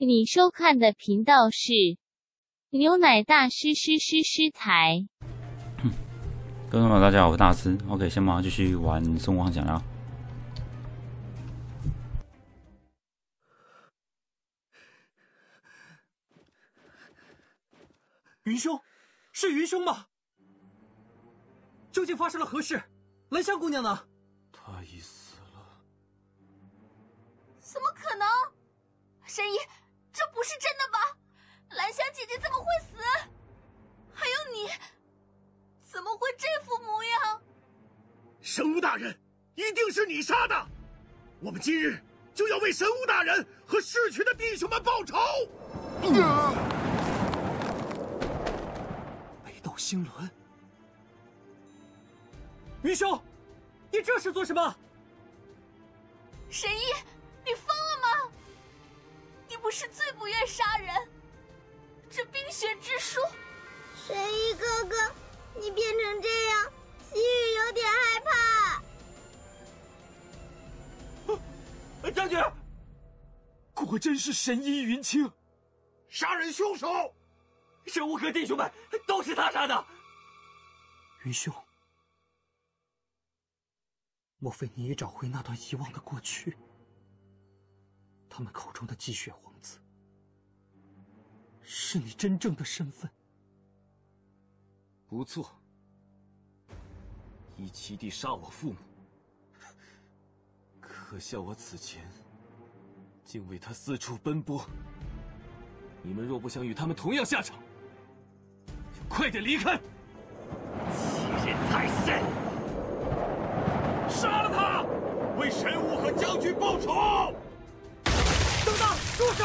你收看的频道是牛奶大师师师师台。各位朋友，大家好，我是大师。OK，先马上继续玩《孙悟空想》要。云兄，是云兄吗？究竟发生了何事？兰香姑娘呢？她已死了。怎么可能？神医，这不是真的吧？兰香姐姐怎么会死？还有你，怎么会这副模样？神巫大人，一定是你杀的！我们今日就要为神巫大人和逝去的弟兄们报仇！北斗星轮，云兄，你这是做什么？神医，你疯了不是最不愿杀人？这冰雪之书，神医哥哥，你变成这样，西域有点害怕。将军，果真是神医云清，杀人凶手，神武和弟兄们都是他杀的。云兄，莫非你已找回那段遗忘的过去？他们口中的积雪皇子，是你真正的身份？不错，以其弟杀我父母，可笑我此前竟为他四处奔波。你们若不想与他们同样下场，就快点离开！欺人太甚！杀了他，为神武和将军报仇！等等，住手！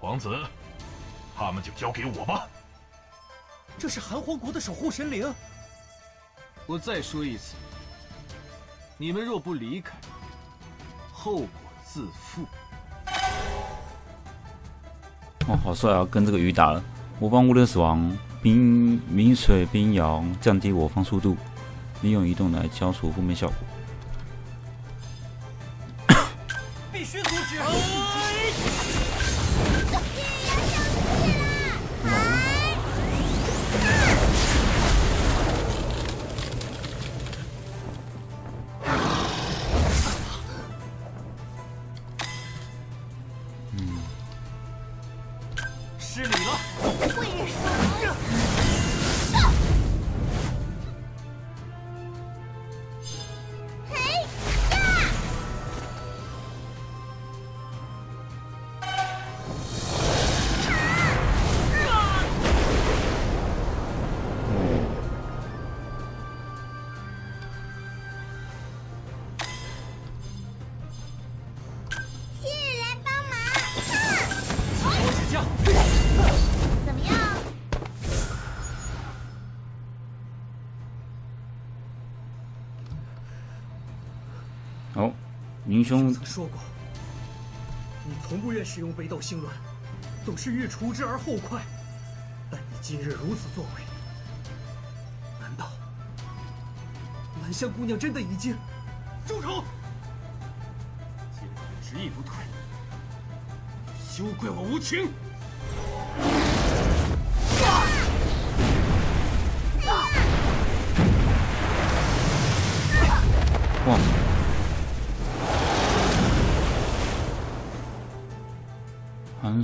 皇子，他们就交给我吧。这是韩皇国的守护神灵。我再说一次，你们若不离开，后果自负。哦，好帅啊！跟这个鱼打了，我方无人死亡，冰明水冰摇降低我方速度，利用移动来消除负面效果。必须阻止！兄曾说过，你从不愿使用北斗星轮，总是欲除之而后快。但你今日如此作为，难道兰香姑娘真的已经？住口！既然你执意不退，休怪我无情。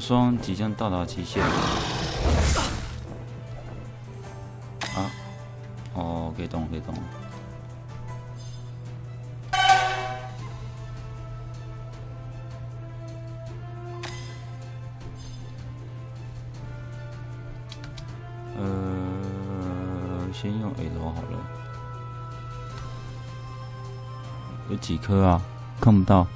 霜即将到达极限。啊！哦，可以动，可以动。呃，先用 L 好了。有几颗啊？看不到。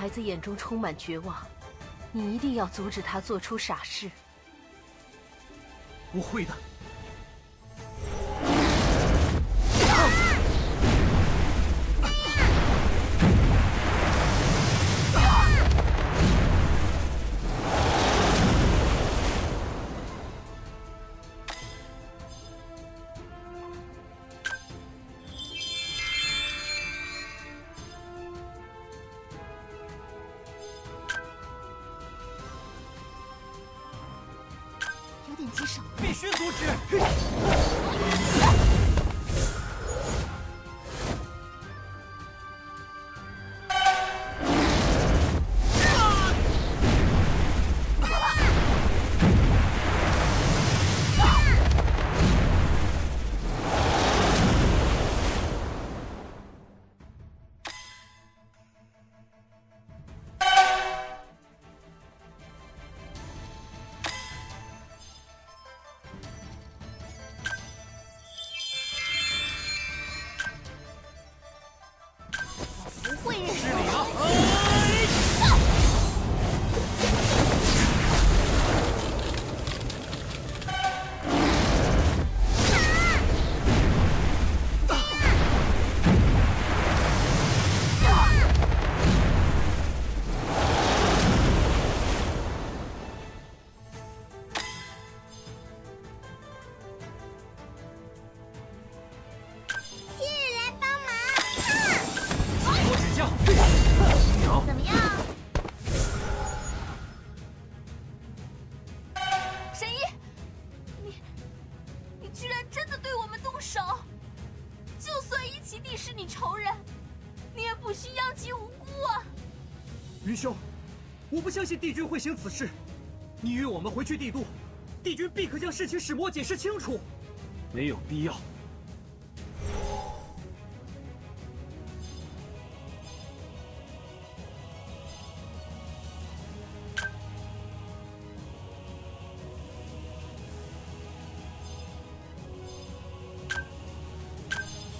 孩子眼中充满绝望，你一定要阻止他做出傻事。我会的。会帝君会行此事。你与我们回去帝都，帝君必可将事情始末解释清楚。没有必要。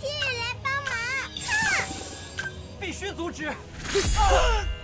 谢谢来帮忙。必须阻止！别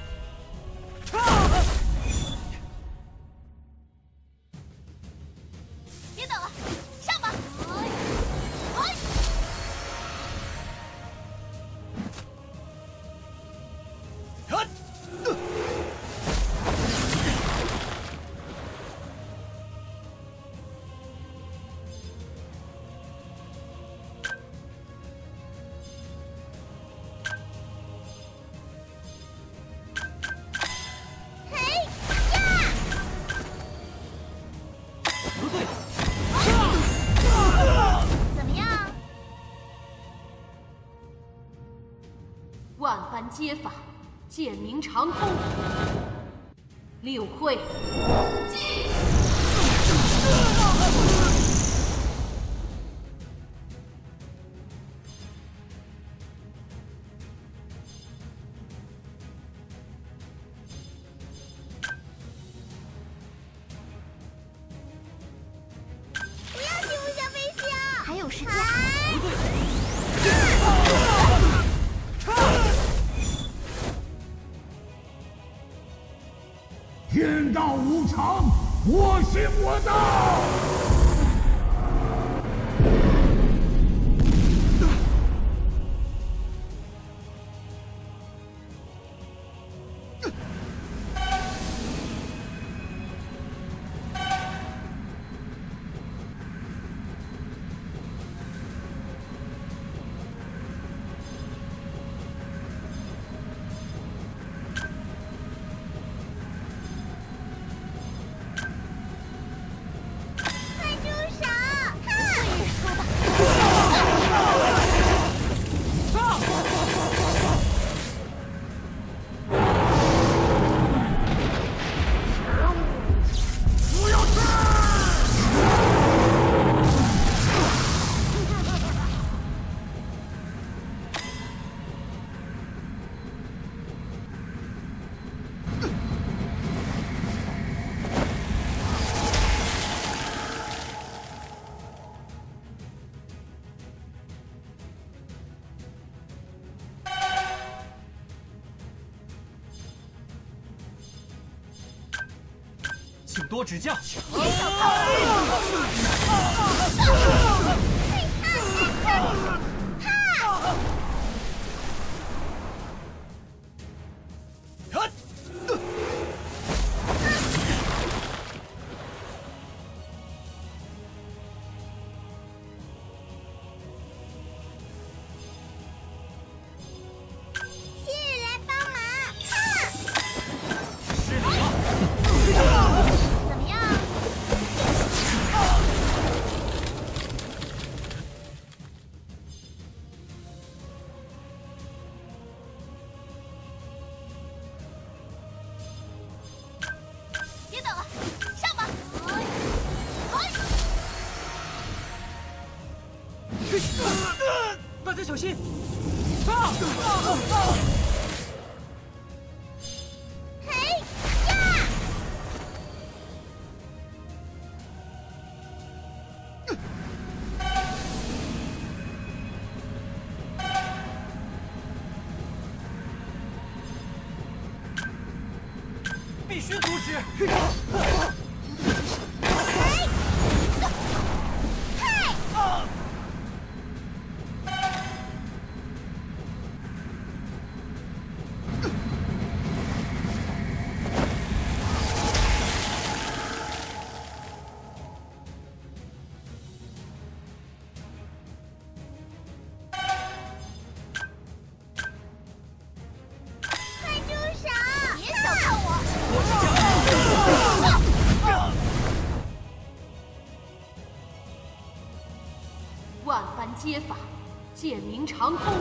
皆法，剑鸣长空。六会，不要欺负小飞象。还有时间。不我行我道。多指教。大家小心！嘿长空。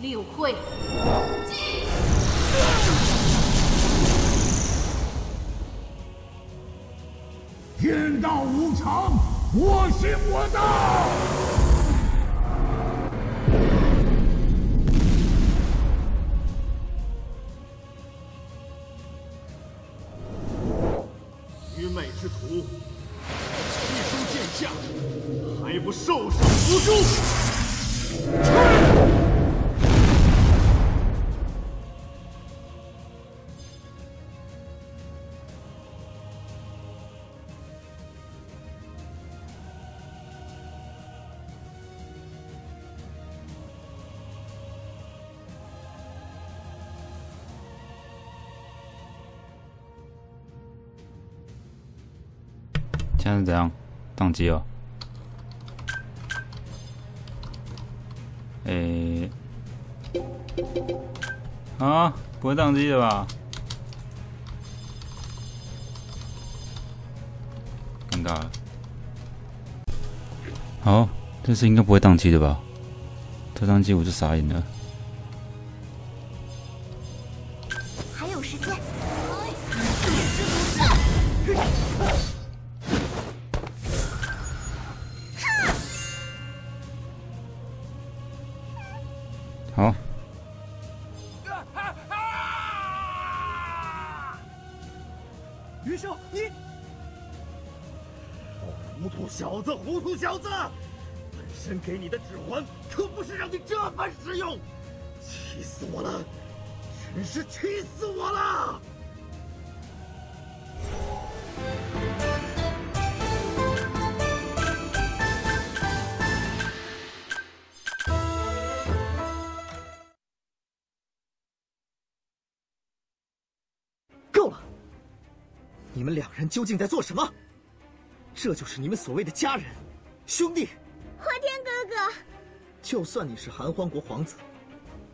六会，天道无常，我行我道。愚昧之徒，一书剑下，还不受赏服诛！现在是怎样？宕机了？诶、啊，不会宕机的吧？尴尬了。好，这次应该不会宕机的吧？这宕机我就傻眼了。还有时间。小子！本身给你的指环可不是让你这般使用，气死我了！真是气死我了！够了！你们两人究竟在做什么？这就是你们所谓的家人、兄弟？火天哥哥，就算你是寒荒国皇子，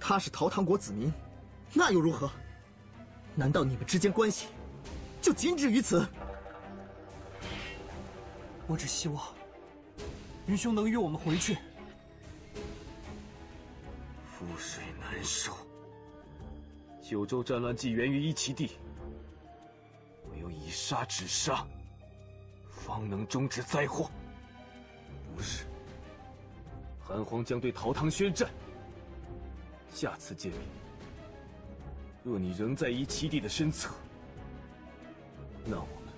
他是陶唐国子民，那又如何？难道你们之间关系就仅止于此？我只希望云兄能与我们回去。覆水难收。九州战乱既源于一齐地，唯有以杀止杀，方能终止灾祸。不是，韩皇将对陶唐宣战。下次见面，若你仍在一齐帝的身侧，那我们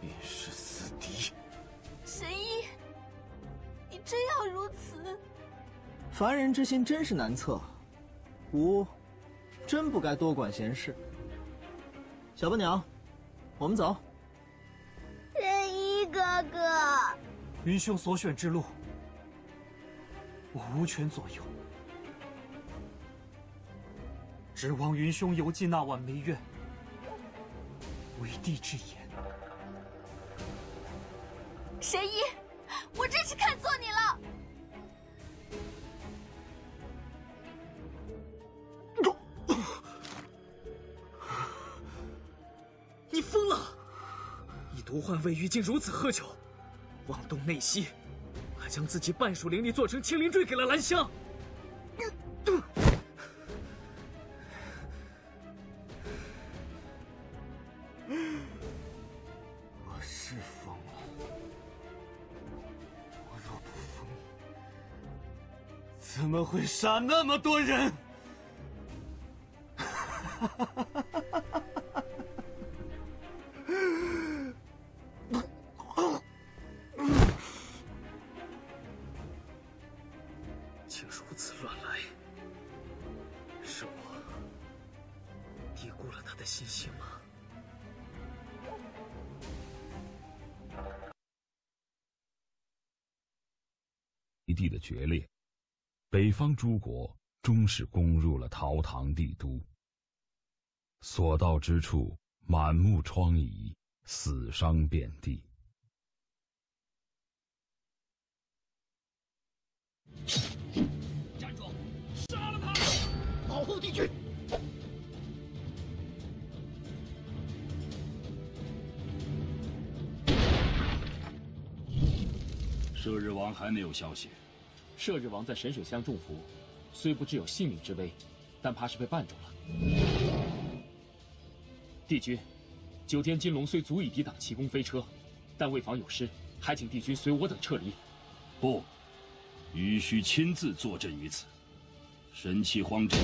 便是死敌。神医，你真要如此？凡人之心真是难测，吾真不该多管闲事。小笨鸟，我们走。云兄所选之路，我无权左右，指望云兄游记那晚梅院，为帝之言。神医，我真是看错你了。你疯了！以毒换位，于今如此喝酒，妄动内息，还将自己半属灵力做成青灵坠给了兰香。我是疯了，我若不疯，怎么会杀那么多人？方诸国终是攻入了陶唐帝都。所到之处，满目疮痍，死伤遍地。站住！杀了他！保护帝君！射日王还没有消息。射日王在神水乡中伏，虽不知有性命之危，但怕是被绊住了。帝君，九天金龙虽足以抵挡奇功飞车，但为防有失，还请帝君随我等撤离。不，余须亲自坐镇于此。神器荒阵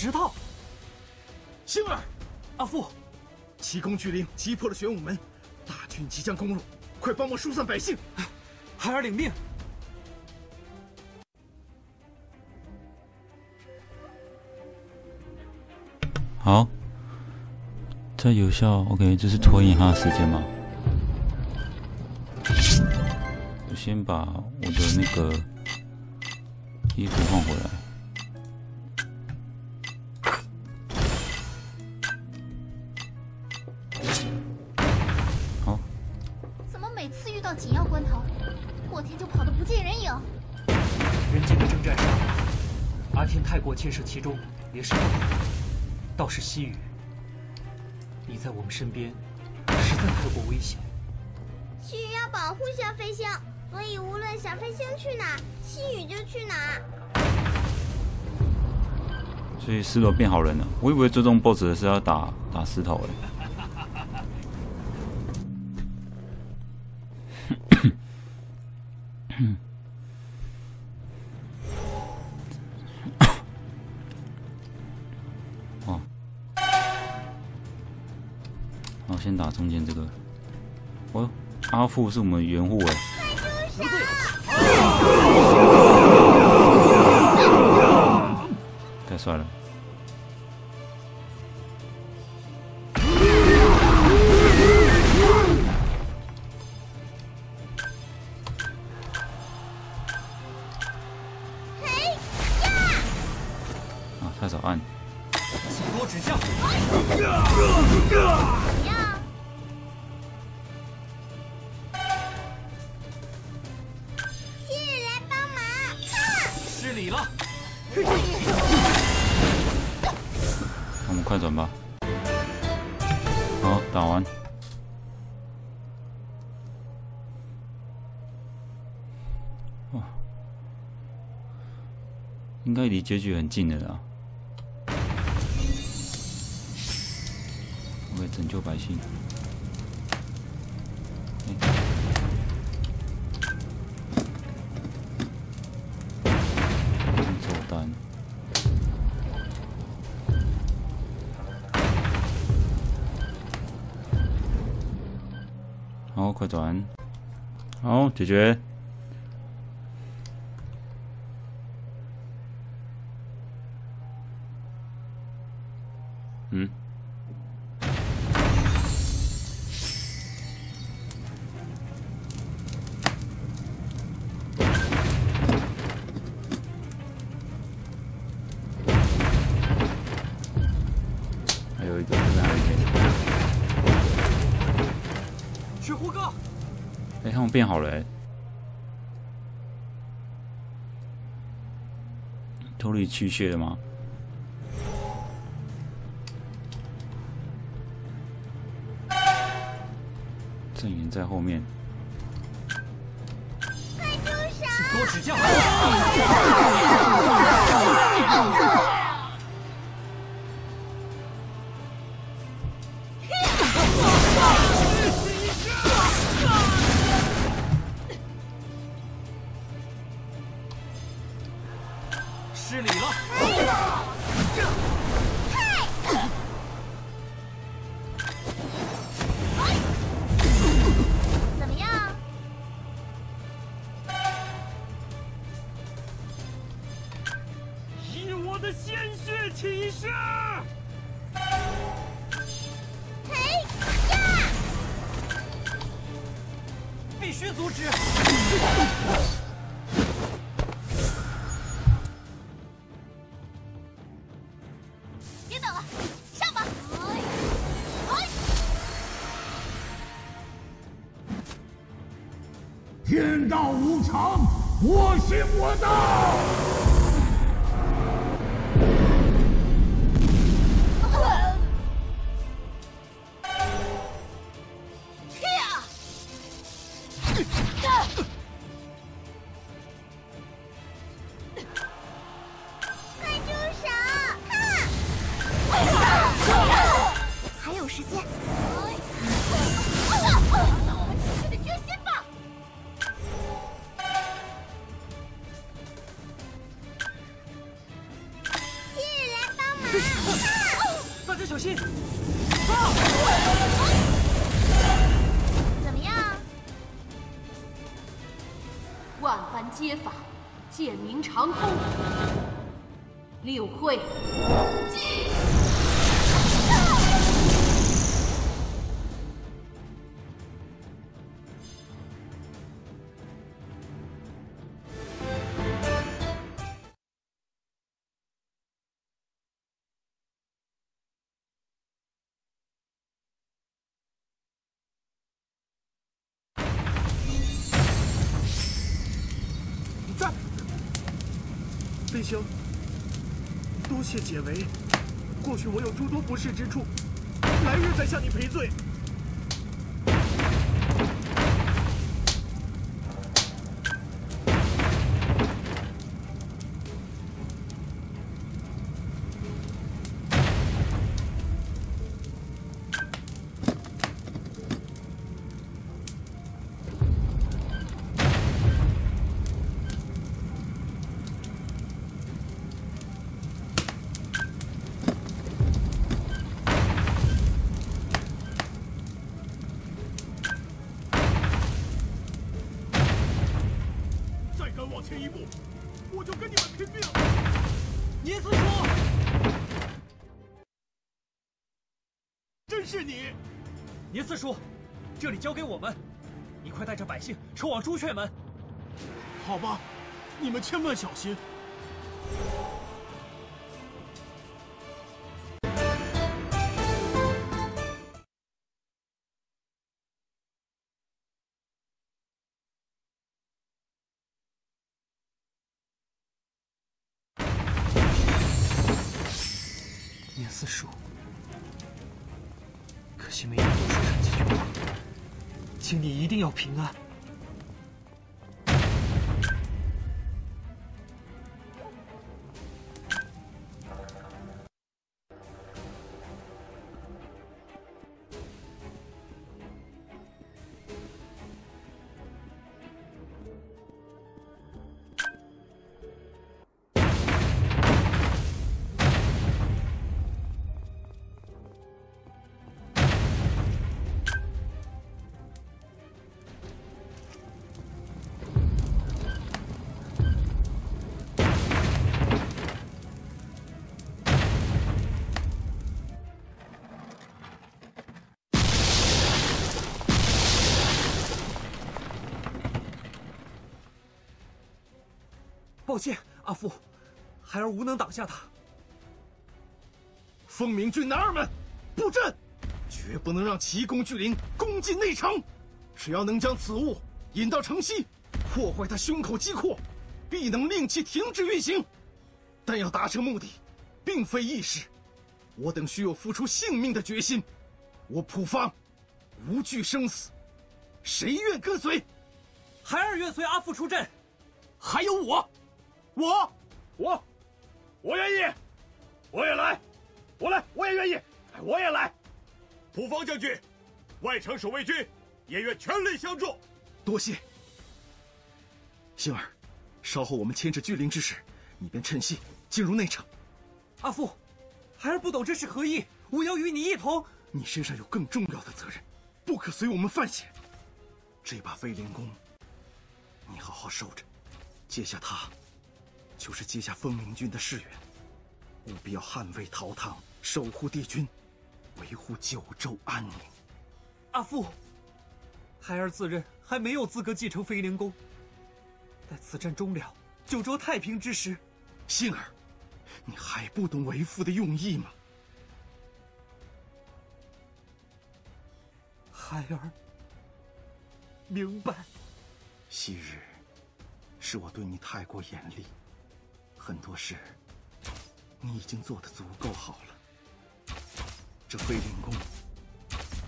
石头，星儿，阿父，奇功巨灵击破了玄武门，大军即将攻入，快帮忙疏散百姓。孩儿领命。好，再有效，OK，这是拖延他的时间吗？我先把我的那个衣服换回来。牵涉其中，也是。倒是西雨，你在我们身边，实在太过危险。西雨要保护小飞星，所以无论小飞星去哪，西雨就去哪。所以石头变好人了。我以为最终 BOSS 的是要打打石头诶。先打中间这个。哦，阿富是我们援护哎。太帅了！离结局很近的啦。我们拯救百姓。好，快转。好，解决。好了。脱离去血了吗？阵营在后面。道无常，我行我道。快行，多谢解围。或许我有诸多不适之处，来日再向你赔罪。聂四叔，这里交给我们，你快带着百姓撤往朱雀门。好吧，你们千万小心。严四叔，可惜没能多说上几句话，请你一定要平安。抱歉，阿父，孩儿无能挡下他。风明郡男儿们，布阵，绝不能让奇功巨灵攻进内城。只要能将此物引到城西，破坏他胸口肌廓，必能令其停止运行。但要达成目的，并非易事，我等需有付出性命的决心。我普方无惧生死，谁愿跟随？孩儿愿随阿父出阵。还有我，我，我，我愿意，我也来，我来，我也愿意，我也来。普方将军，外城守卫军也愿全力相助。多谢，星儿，稍后我们牵制巨灵之时，你便趁隙进入内城。阿父，孩儿不懂这是何意，我要与你一同。你身上有更重要的责任，不可随我们犯险。这把飞灵弓，你好好收着。接下它，就是接下风明君的誓愿，务必要捍卫陶唐，守护帝君，维护九州安宁。阿父，孩儿自认还没有资格继承飞灵宫。待此战终了，九州太平之时，杏儿，你还不懂为父的用意吗？孩儿明白。昔日。是我对你太过严厉，很多事你已经做的足够好了。这飞灵弓，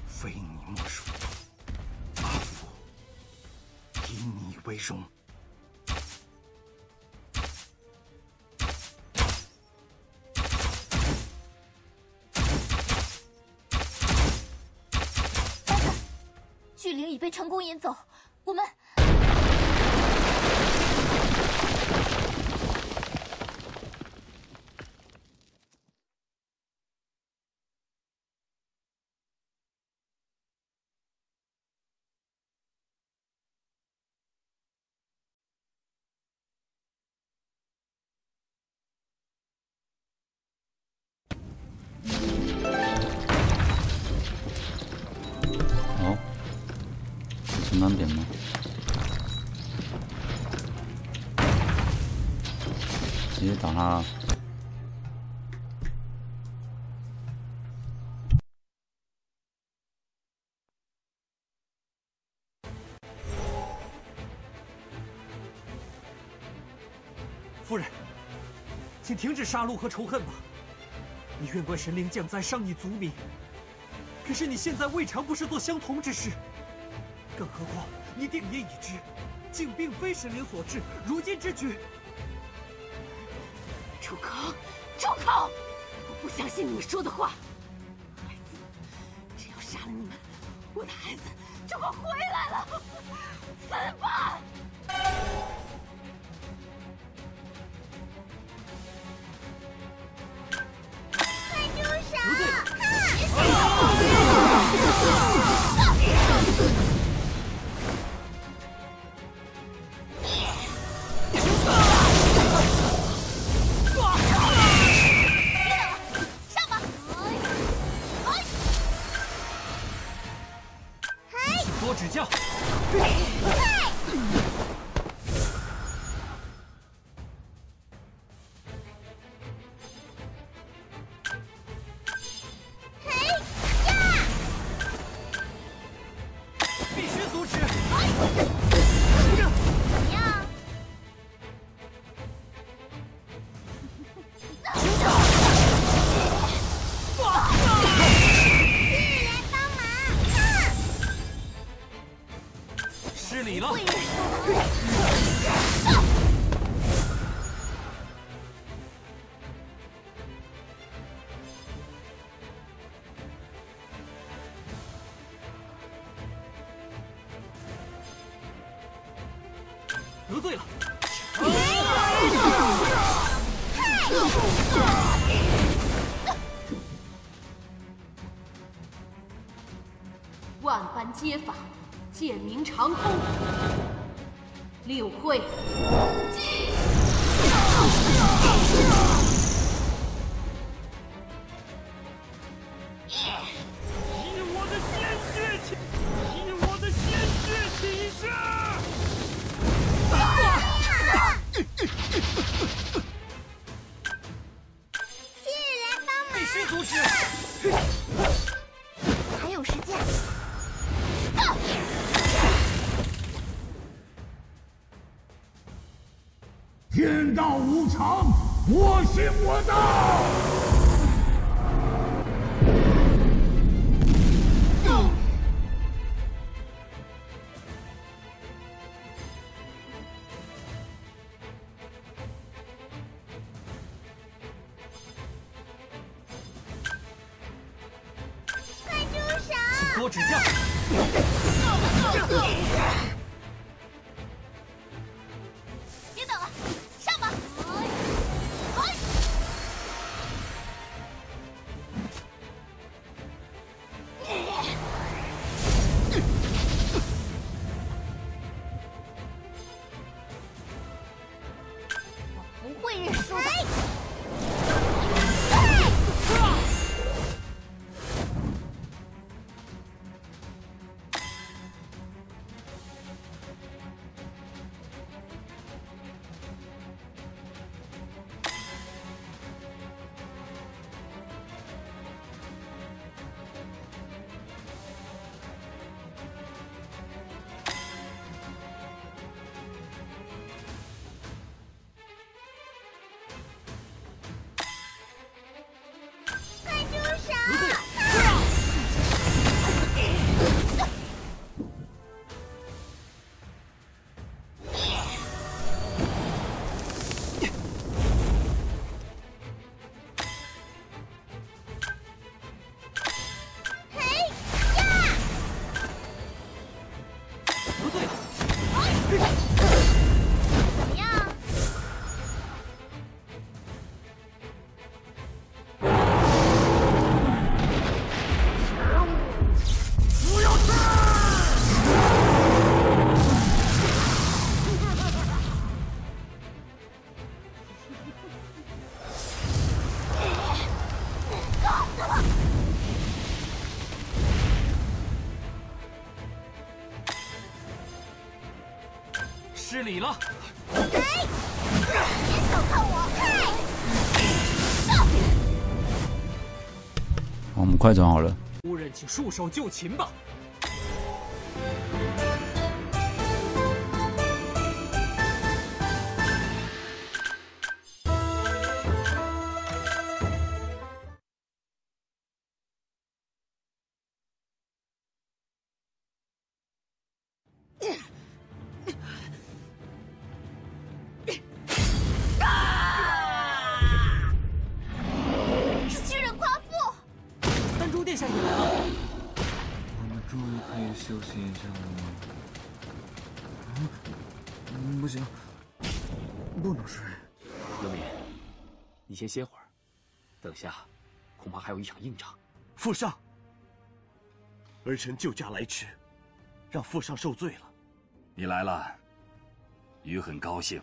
非你莫属。阿福，以你为荣。巨灵已被成功引走，我们。难点吗？直接打他！夫人，请停止杀戮和仇恨吧。你愿怪神灵降灾，伤你族民，可是你现在未尝不是做相同之事。更何况，你定也已知，竟并非神灵所致。如今之举，住口！住口！我不相信你们说的话。孩子，只要杀了你们，我的孩子就会回来了。死吧！皆法，剑鸣长空。我行我的。失礼了。嘿！别小看我！我们快转好了。夫人，请束手就擒吧。父上，儿臣救驾来迟，让父上受罪了。你来了，余很高兴。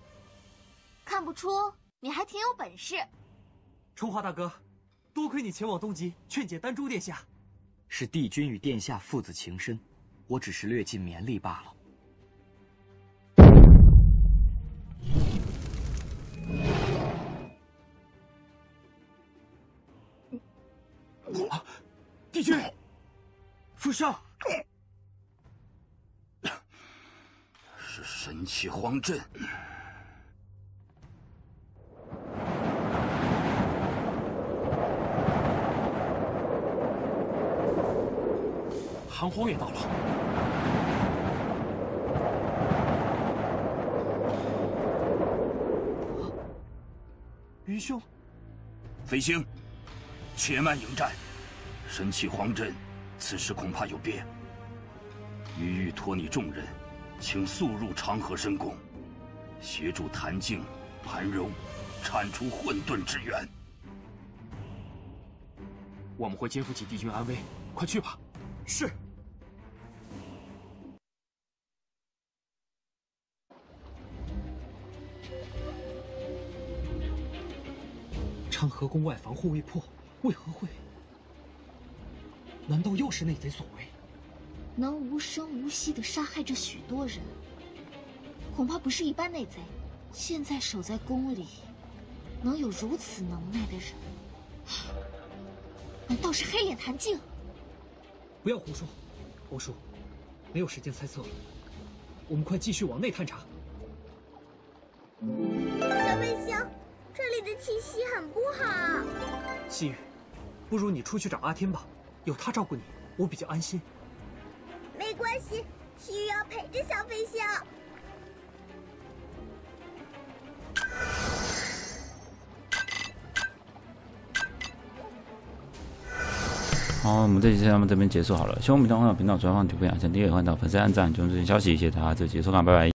看不出你还挺有本事。春华大哥，多亏你前往东极劝解丹珠殿下。是帝君与殿下父子情深，我只是略尽绵力罢了。帝君，父上，是神气荒阵。韩荒也到了。云兄，飞星，且慢迎战。神器荒阵，此时恐怕有变。余欲托你重任，请速入长河深宫，协助谭静、盘荣铲除混沌之源。我们会肩负起帝君安危，快去吧。是。长河宫外防护未破，为何会？难道又是内贼所为？能无声无息的杀害这许多人，恐怕不是一般内贼。现在守在宫里，能有如此能耐的人，难道是黑脸谭静？不要胡说，欧叔，没有时间猜测了。我们快继续往内探查。小飞星，气息很不好。细雨，不如你出去找阿天吧，有他照顾你，我比较安心。没关系，细雨要陪着小飞象。好，我们这期节目这边结束好了。希望我们的欢友频道转发、点评、点赞、订阅、欢迎到粉丝按赞、关注消息，谢谢大家，这期收看，拜拜。